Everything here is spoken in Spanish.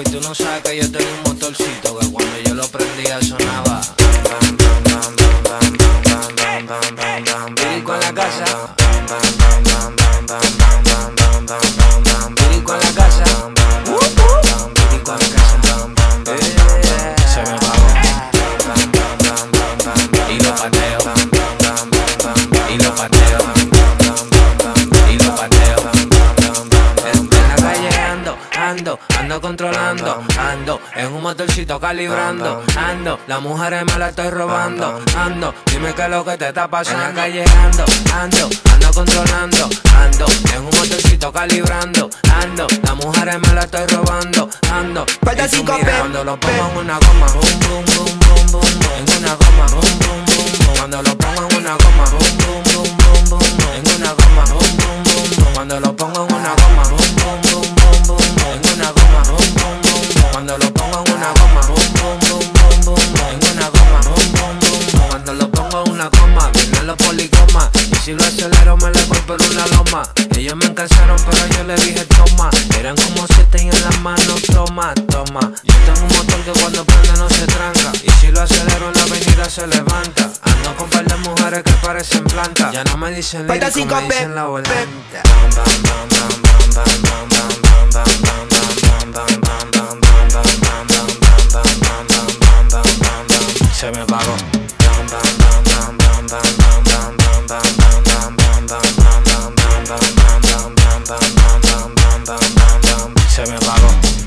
y tú no sabes que yo tengo un motorcito que cuando yo lo prendía sonaba. Pirico en la casa. En la casa. En la casa. Se me. Y lo pateo. Y. ando, ando controlando, ando, en un motorcito calibrando, ando, las mujeres me la estoy robando, ando, dime qué es lo que te está pasando. En la calle ando, ando, ando controlando, ando, en un motorcito calibrando, ando, las mujeres me la estoy robando, ando. Falta cinco Cuando lo pongo en una goma, boom, boom, boom, boom, boom, boom, en una goma, boom, boom, boom, boom, cuando lo pongo en una goma, boom, boom, boom, boom, boom, boom, en una goma, boom, boom, boom, boom, cuando lo pongo en una goma, boom, goma, vienen los poligomas, y si lo acelero me le voy por una loma, ellos me cansaron pero yo le dije toma, eran como siete y en las manos toma, toma, yo tengo un motor que cuando prende no se tranca, y si lo acelero en la avenida se levanta, ando con par de mujeres que parecen plantas, ya no me dicen lírico, me dicen la volanta. Se me va Tell me paró.